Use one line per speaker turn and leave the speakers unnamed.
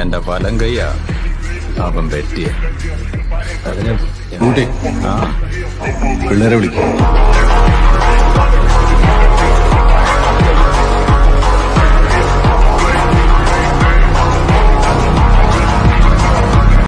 എന്റെ വലം കയ്യാ അവൻ പറ്റിയ.
അതിന്
ആ.
പിള്ളേരെ വിളിക്കും.